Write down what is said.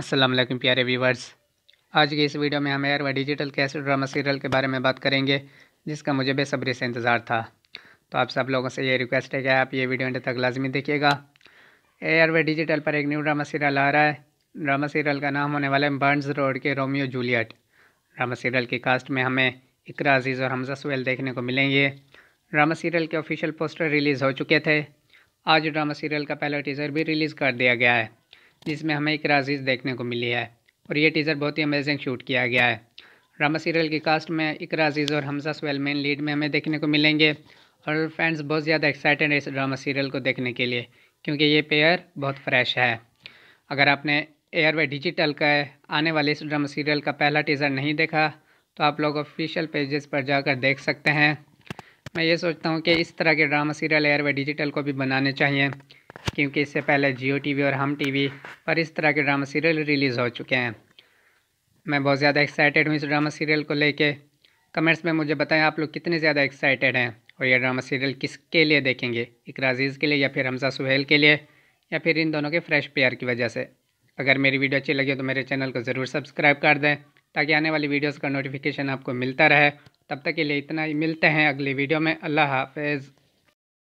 अस्सलाम वालेकुम प्यारे व्यूवर्स। आज की इस वीडियो में हम एयर व डिजिटल कैसेट ड्रामा सीरियल के बारे में बात करेंगे, जिसका मुझे बेसब्री से इंतज़ार था। तो आप सब लोगों से ये रिक्वेस्ट है कि आप ये वीडियो अंत तक लाजमी देखिएगा। एयर व डिजिटल पर एक न्यू ड्रामा सीरियल आ रहा है। ड्रामा सीरियल का नाम होने वाला है बर्नस रोड के रोमियो जूलियट। ड्रामा सीरियल की कास्ट में हमें इकरा अज़ीज़ और हमजा सुहेल देखने को मिलेंगे। ड्रामा सीरियल के ऑफिशियल पोस्टर रिलीज़ हो चुके थे। आज ड्रामा सीरियल का पहला टीज़र भी रिलीज़ कर दिया गया है। जिसमें हमें एक राजीज़ देखने को मिली है और ये टीज़र बहुत ही अमेजिंग शूट किया गया है। ड्रामा सीरियल की कास्ट में इकरा अज़ीज़ और हमजा स्वेल मेन लीड में हमें देखने को मिलेंगे और फैंस बहुत ज़्यादा एक्साइटेड है इस ड्रामा सीरियल को देखने के लिए, क्योंकि ये पेयर बहुत फ्रेश है। अगर आपने एयर वे डिजिटल का आने वाले इस ड्रामा सीरियल का पहला टीज़र नहीं देखा तो आप लोग ऑफिशियल पेजेस पर जाकर देख सकते हैं। मैं ये सोचता हूँ कि इस तरह के drama serial ARY digital को भी बनाने चाहिए, क्योंकि इससे पहले जियो टीवी और हम टीवी पर इस तरह के ड्रामा सीरियल रिलीज़ हो चुके हैं। मैं बहुत ज़्यादा एक्साइटेड हूँ इस ड्रामा सीरियल को लेके। कमेंट्स में मुझे बताएँ आप लोग कितने ज़्यादा एक्साइटेड हैं और यह ड्रामा सीरियल किसके लिए देखेंगे? इकरा अज़ीज़ के लिए या फिर हमजा सुहेल के लिए? या फिर इन दोनों के फ्रेश प्यार की वजह से? अगर मेरी वीडियो अच्छी लगी तो मेरे चैनल को ज़रूर सब्सक्राइब कर दें, ताकि आने वाली वीडियोज़ का नोटिफिकेशन आपको मिलता रहे। तब तक के लिए इतना ही। मिलते हैं अगले वीडियो में। अल्लाह हाफिज़।